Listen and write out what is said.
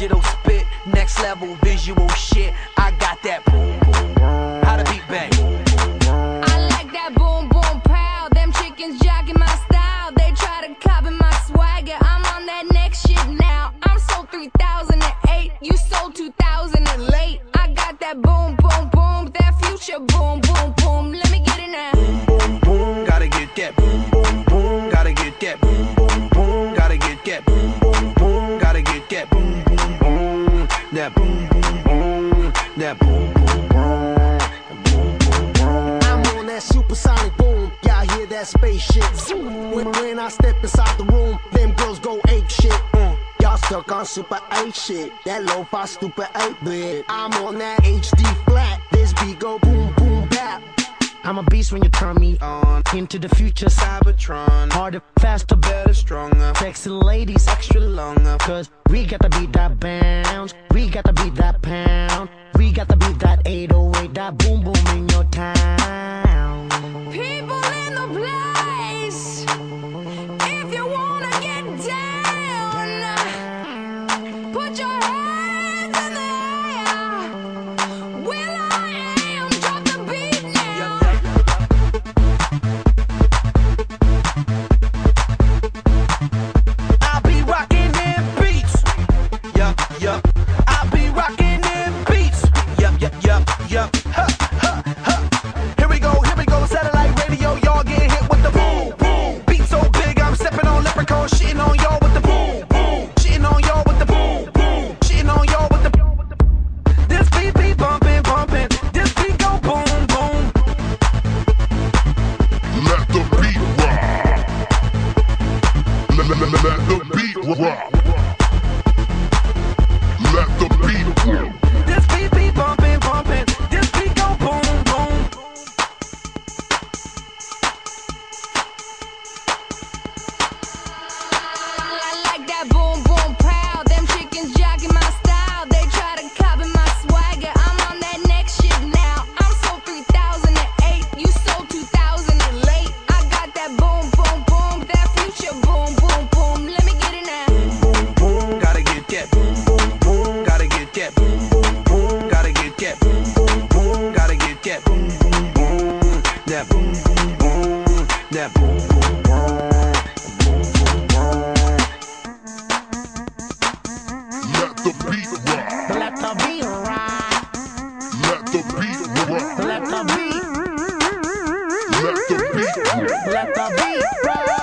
digital spit, next level visual shit. I got that boom boom boom. How to beat bang. I like that boom boom pow. Them chickens jacking my style. They try to copy my swagger. I'm on that next shit now. I'm sold 3008. You sold 2000 and late. I got that boom boom boom. That future boom boom boom. Let me get it now. Boom boom boom. Gotta get that boom boom boom. Gotta get that boom boom boom. Gotta get that boom boom boom. Gotta get that boom. That boom boom boom. That boom boom boom. Boom boom boom. I'm on that supersonic boom. Y'all hear that spaceship? Zoom. When, when I step inside the room, them girls go ape shit. Mm. Y'all stuck on super 8 shit. That lo-fi stupid 8 bit. I'm on that HD flat. This beat go boom boom bap. I'm a beast when you turn me on. Into the future, Cybertron. harder, faster, Better, stronger. sexy ladies, Extra longer. Cause we got to beat that bounce. We got to beat that pound. Shitting on y'all with the boom, boom. Shitting on y'all with the boom, boom. Shitting on y'all with the. This beat be bumping, bumping. This beat go boom, boom. Let the beat rock. Let, let, let, let the beat rock. Let the beat rock. that boom boom boom, that boom boom boom. Let the beat rock. Let the beat rock. Let the beat rock. Let the beat. Let the beat. Let the beat rock.